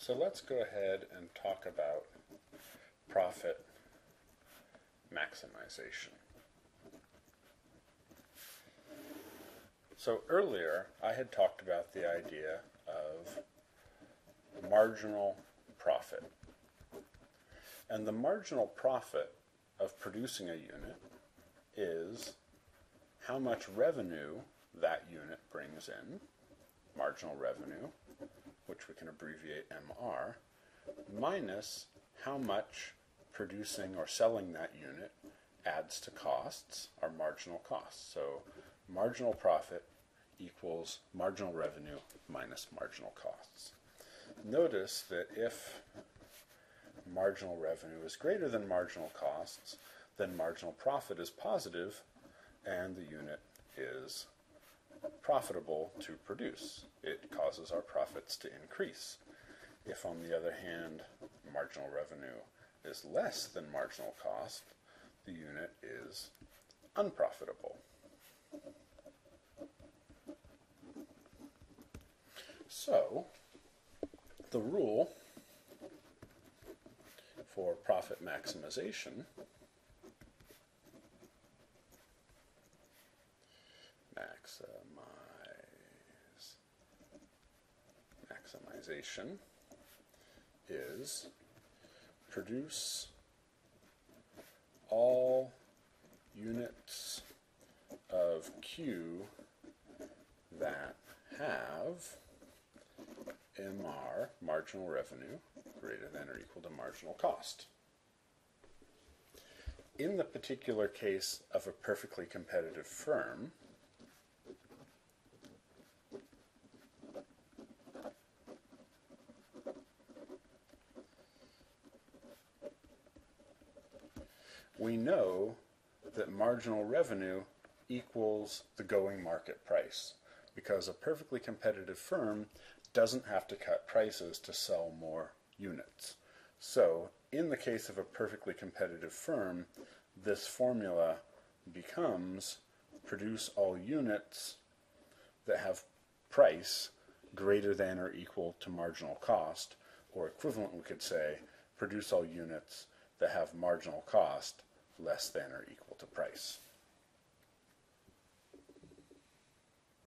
So let's go ahead and talk about profit maximization. So earlier I had talked about the idea of marginal profit. And the marginal profit of producing a unit is how much revenue that unit brings in, marginal revenue, which we can abbreviate MR, minus how much producing or selling that unit adds to costs, our marginal costs. So marginal profit equals marginal revenue minus marginal costs. Notice that if marginal revenue is greater than marginal costs, then marginal profit is positive and the unit is profitable to produce. It causes our profits to increase. If, on the other hand, marginal revenue is less than marginal cost, the unit is unprofitable. So, the rule for profit maximization maximization is produce all units of Q that have MR, marginal revenue, greater than or equal to marginal cost. In the particular case of a perfectly competitive firm, we know that marginal revenue equals the going market price because a perfectly competitive firm doesn't have to cut prices to sell more units. So in the case of a perfectly competitive firm, this formula becomes produce all units that have price greater than or equal to marginal cost, or equivalent we could say produce all units that have marginal cost less than or equal to price.